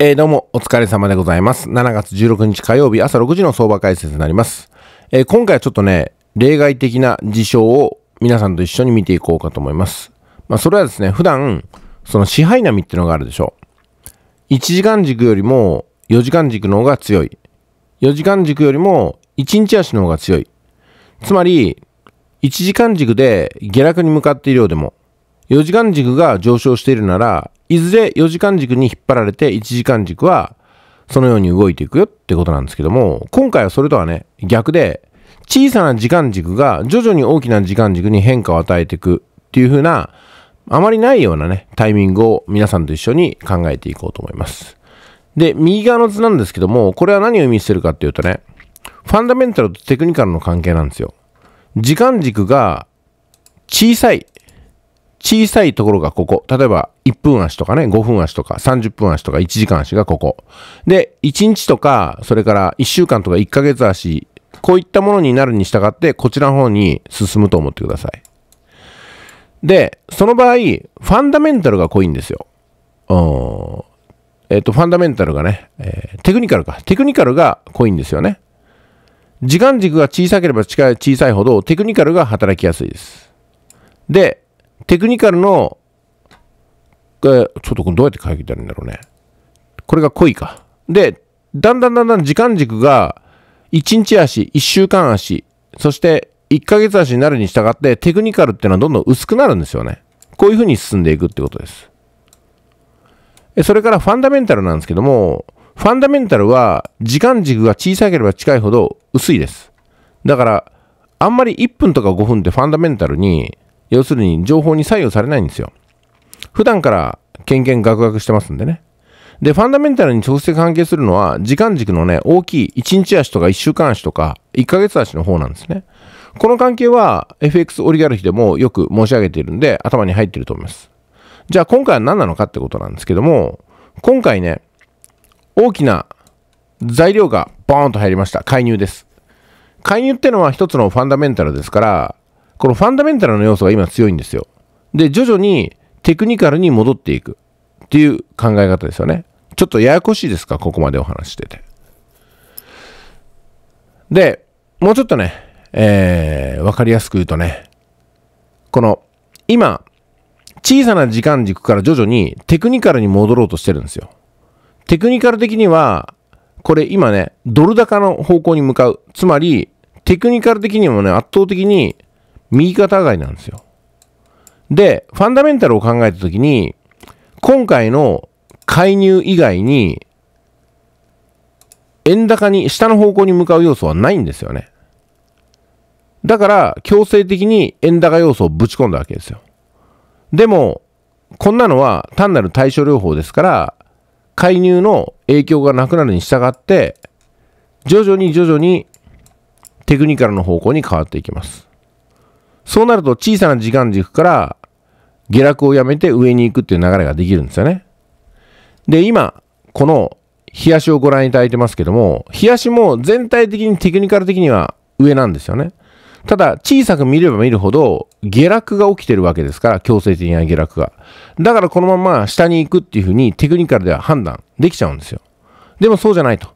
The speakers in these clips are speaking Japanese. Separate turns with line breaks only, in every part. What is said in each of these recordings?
えー、どうもお疲れ様でございます。7月16日火曜日朝6時の相場解説になります。えー今回はちょっとね、例外的な事象を皆さんと一緒に見ていこうかと思います。まあ、それはですね、普段、その支配波っていうのがあるでしょう。1時間軸よりも4時間軸の方が強い。4時間軸よりも1日足の方が強い。つまり、1時間軸で下落に向かっているようでも、4時間軸が上昇しているなら、いずれ4時間軸に引っ張られて1時間軸はそのように動いていくよってことなんですけども、今回はそれとはね、逆で、小さな時間軸が徐々に大きな時間軸に変化を与えていくっていう風な、あまりないようなね、タイミングを皆さんと一緒に考えていこうと思います。で、右側の図なんですけども、これは何を意味してるかっていうとね、ファンダメンタルとテクニカルの関係なんですよ。時間軸が小さい、小さいところがここ。例えば、1分足とかね、5分足とか、30分足とか、1時間足がここ。で、1日とか、それから1週間とか1ヶ月足、こういったものになるに従って、こちらの方に進むと思ってください。で、その場合、ファンダメンタルが濃いんですよ。えっ、と、ファンダメンタルがね、えーテクニカルか。テクニカルが濃いんですよね。時間軸が小さければ近い小さいほど、テクニカルが働きやすいです。で、テクニカルの、えちょっとこれどうやって書いてあるんだろうね。これが濃いか。で、だんだんだんだん時間軸が1日足、1週間足、そして1ヶ月足になるに従ってテクニカルっていうのはどんどん薄くなるんですよね。こういうふうに進んでいくってことです。それからファンダメンタルなんですけども、ファンダメンタルは時間軸が小さければ近いほど薄いです。だから、あんまり1分とか5分ってファンダメンタルに、要するに情報に左右されないんですよ。普段からケンケンガクガクしてますんでね。で、ファンダメンタルに直接関係するのは、時間軸のね、大きい1日足とか1週間足とか、1ヶ月足の方なんですね。この関係は FX オリガルヒでもよく申し上げているんで、頭に入ってると思います。じゃあ今回は何なのかってことなんですけども、今回ね、大きな材料がボーンと入りました。介入です。介入ってのは一つのファンダメンタルですから、このファンダメンタルの要素が今強いんですよ。で、徐々にテクニカルに戻っていくっていう考え方ですよね。ちょっとややこしいですか、ここまでお話してて。で、もうちょっとね、えー、わかりやすく言うとね、この、今、小さな時間軸から徐々にテクニカルに戻ろうとしてるんですよ。テクニカル的には、これ今ね、ドル高の方向に向かう。つまり、テクニカル的にもね、圧倒的に右肩上がりなんですよ。で、ファンダメンタルを考えたときに、今回の介入以外に、円高に、下の方向に向かう要素はないんですよね。だから、強制的に円高要素をぶち込んだわけですよ。でも、こんなのは単なる対処療法ですから、介入の影響がなくなるに従って、徐々に徐々にテクニカルの方向に変わっていきます。そうなると小さな時間軸から下落をやめて上に行くっていう流れができるんですよね。で、今、この冷やしをご覧いただいてますけども、冷やしも全体的にテクニカル的には上なんですよね。ただ、小さく見れば見るほど、下落が起きてるわけですから、強制的な下落が。だからこのまま下に行くっていうふうにテクニカルでは判断できちゃうんですよ。でもそうじゃないと。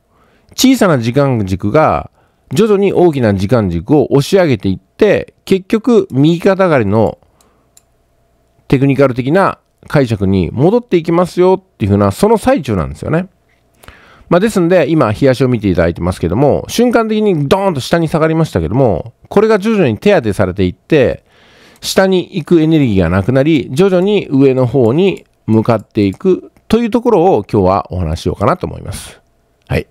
小さな時間軸が徐々に大きな時間軸を押し上げていって、結局右肩上がりのテクニカル的な解釈に戻っていきますよっていうふうな、その最中なんですよね。まあ、ですんで、今、冷やしを見ていただいてますけども、瞬間的にドーンと下に下がりましたけども、これが徐々に手当てされていって、下に行くエネルギーがなくなり、徐々に上の方に向かっていくというところを今日はお話ししようかなと思います。はい。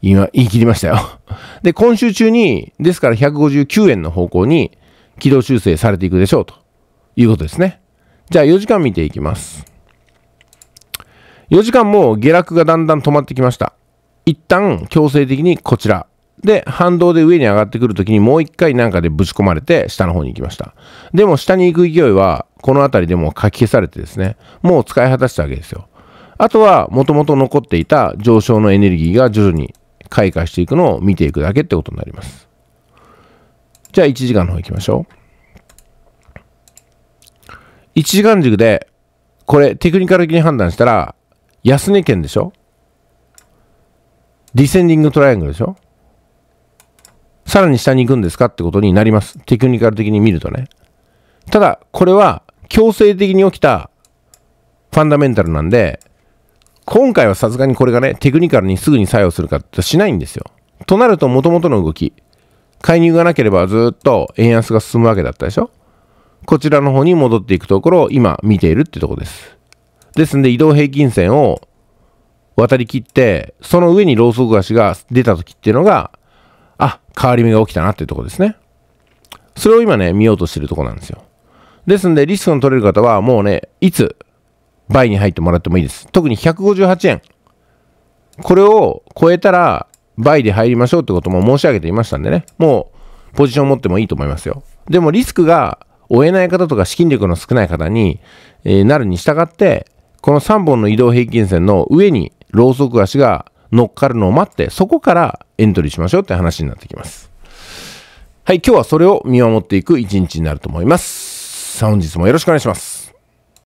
今、言い切りましたよ。で、今週中に、ですから159円の方向に軌道修正されていくでしょうということですね。じゃあ4時間見ていきます。4時間も下落がだんだん止まってきました。一旦強制的にこちら。で、反動で上に上がってくるときにもう一回なんかでぶち込まれて下の方に行きました。でも下に行く勢いはこの辺りでもかき消されてですね、もう使い果たしたわけですよ。あとは元々残っていた上昇のエネルギーが徐々に開花していくのを見ていくだけってことになります。じゃあ1時間の方行きましょう。1時間軸で、これテクニカル的に判断したら、安値圏でしょ？ディセンディングトライアングルでしょ？さらに下に行くんですかってことになります。テクニカル的に見るとね。ただ、これは強制的に起きたファンダメンタルなんで、今回はさすがにこれがね、テクニカルにすぐに作用するかってしないんですよ。となると、もともとの動き、介入がなければずっと円安が進むわけだったでしょ？こちらの方に戻っていくところを今見ているってとこです。ですんで、移動平均線を渡り切って、その上にローソク足が出た時っていうのが、あ、変わり目が起きたなっていうとこですね。それを今ね、見ようとしてるとこなんですよ。ですんで、リスクの取れる方はもうね、いつ倍に入ってもらってもいいです。特に158円。これを超えたら倍で入りましょうってことも申し上げていましたんでね。もうポジション持ってもいいと思いますよ。でもリスクが負えない方とか資金力の少ない方に、えー、なるに従って、この3本の移動平均線の上にローソク足が乗っかるのを待って、そこからエントリーしましょうって話になってきます。はい、今日はそれを見守っていく一日になると思います。さあ本日もよろしくお願いします。